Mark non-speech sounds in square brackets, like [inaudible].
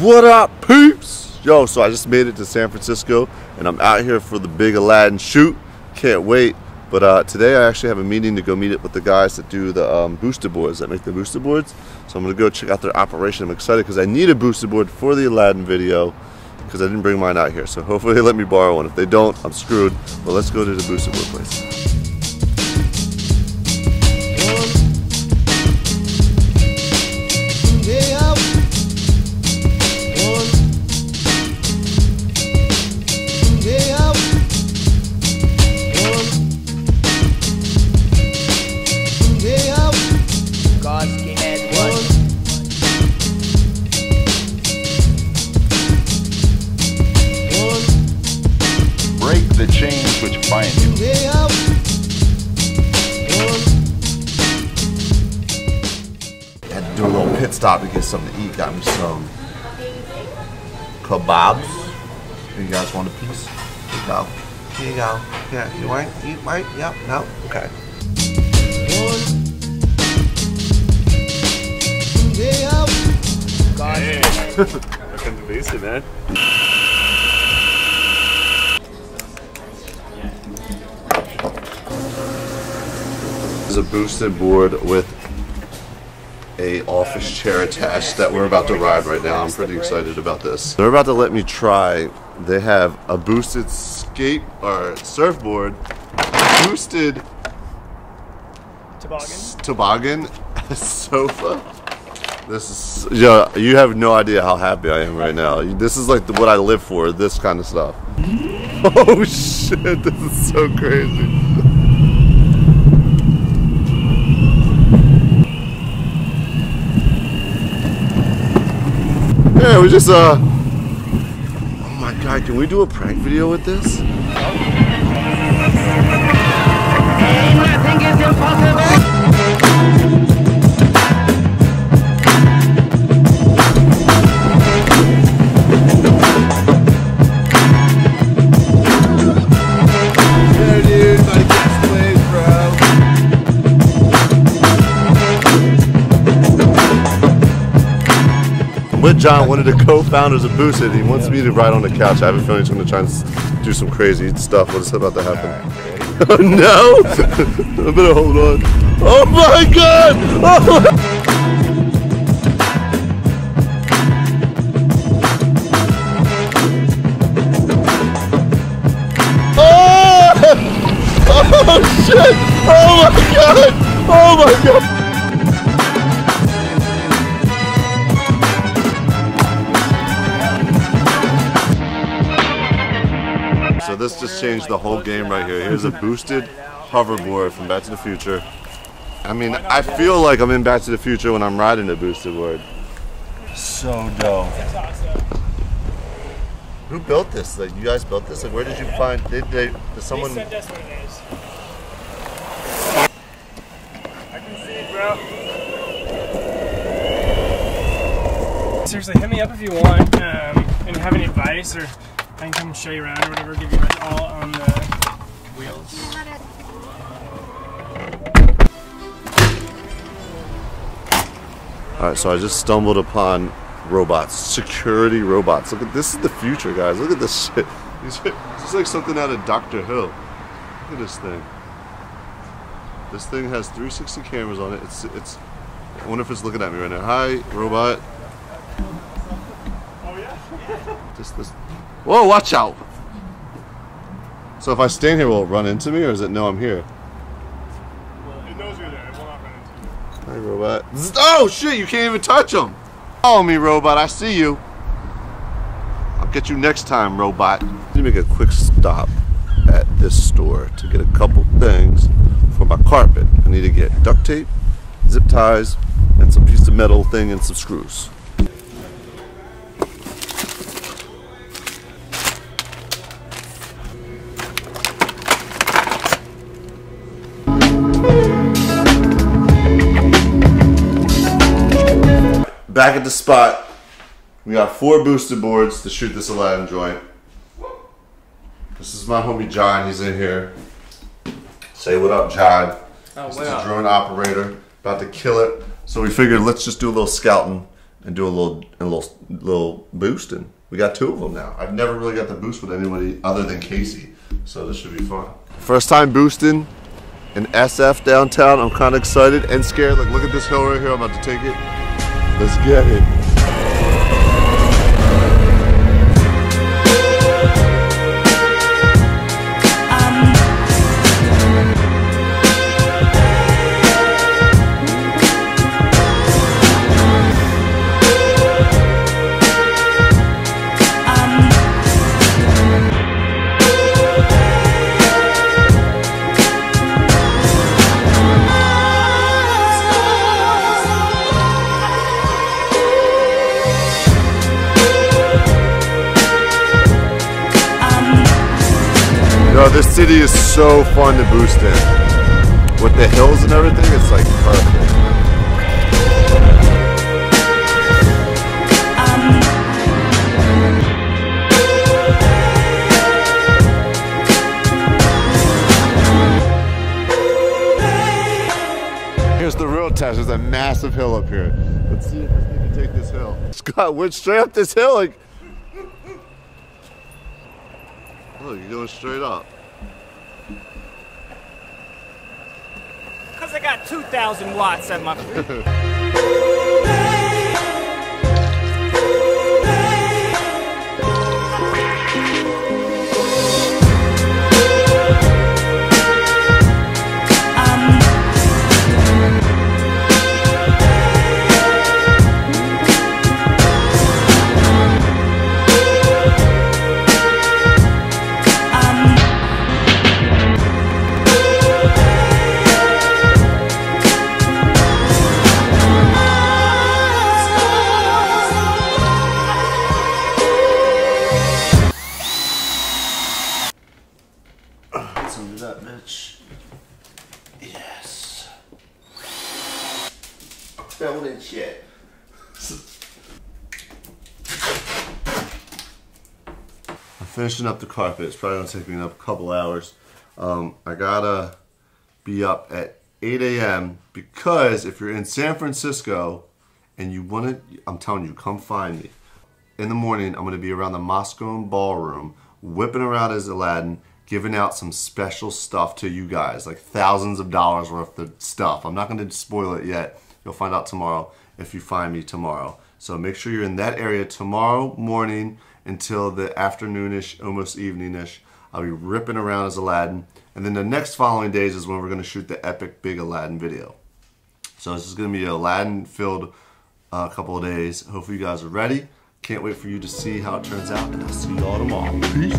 What up, peeps? Yo, so I just made it to San Francisco and I'm out here for the big Aladdin shoot. Can't wait. But uh, today I actually have a meeting to go meet up with the guys that do the um, booster boards, that make the booster boards. So I'm gonna go check out their operation. I'm excited because I need a booster board for the Aladdin video because I didn't bring mine out here. So hopefully they let me borrow one. If they don't, I'm screwed. But let's go to the booster board place. Pit stop to get something to eat. Got me some kebabs. You guys want a piece? Here you go. Here you go. Yeah, you want eat right? Yep. No? Okay. Hey, [laughs] looking to boost it, man. Boosted board with a office chair attached that we're about to ride right now. I'm pretty excited about this. They're about to let me try. They have a boosted skate or surfboard, boosted toboggan, toboggan [laughs] sofa. This is yeah. You have no idea how happy I am right now. This is like the, what I live for. This kind of stuff. [laughs] Oh shit! This is so crazy. Yeah, we just, uh... Oh my god, can we do a prank video with this? Nothing is impossible! With John, one of the co-founders of Boosted. He wants me to ride on the couch. I have a feeling he's going to try and do some crazy stuff. What is about to happen? [laughs] Oh, no! [laughs] I better hold on. Oh my god! [laughs] Oh my Oh shit! Oh my god! Oh my god! This just changed the whole game right here. Here's a boosted hoverboard from Back to the Future. I mean, I feel like I'm in Back to the Future when I'm riding a boosted board. So dope. Who built this? Like, you guys built this? Like, where did you find? Did they? Did someone? They sent what it is. I can see bro. Seriously, hit me up if you want, um, and have any advice or. I can come show you around or whatever, give you all on the wheels. Alright, so I just stumbled upon robots, security robots. Look at this is the future, guys. Look at this [laughs] shit. This is like something out of Doctor Who. Look at this thing. This thing has 360 cameras on it. It's it's. I wonder if it's looking at me right now. Hi, robot. Oh yeah. This this Whoa, watch out! So if I stand here, will it run into me, or does it know I'm here? It knows you're there. It will not run into you. Hi, robot. Oh, shit, you can't even touch him! Follow me, robot. I see you. I'll get you next time, robot. Let me make a quick stop at this store to get a couple things for my carpet. I need to get duct tape, zip ties, and some piece of metal thing and some screws. Back at the spot. We got four booster boards to shoot this Aladdin joint. This is my homie John. He's in here. Say what up, John. Oh, He's a drone operator. About to kill it. So we figured let's just do a little scouting and do a little a little little boosting. We got two of them now. I've never really got the boost with anybody other than Casey, so this should be fun. First time boosting in SF downtown. I'm kind of excited and scared. Like, look at this hill right here. I'm about to take it. Let's get it. Yo, this city is so fun to boost in. With the hills and everything, it's like perfect. Here's the real test. There's a massive hill up here. Let's see if thing can take this hill. Scott went straight up this hill. Like, oh, you're going straight up. Because I got 2,000 watts at my. [laughs] finishing up the carpet. It's probably gonna take me a couple hours. Um, I gotta be up at 8 a.m. because if you're in San Francisco and you want to, I'm telling you, come find me. In the morning, I'm gonna be around the Moscow Ballroom, whipping around as Aladdin, giving out some special stuff to you guys, like thousands of dollars worth of stuff. I'm not gonna spoil it yet. You'll find out tomorrow if you find me tomorrow. So make sure you're in that area tomorrow morning until the afternoonish, almost eveningish. I'll be ripping around as Aladdin. And then the next following days is when we're going to shoot the epic big Aladdin video. So this is going to be Aladdin filled a uh, couple of days. Hopefully you guys are ready. Can't wait for you to see how it turns out. And I'll see y'all tomorrow. Peace.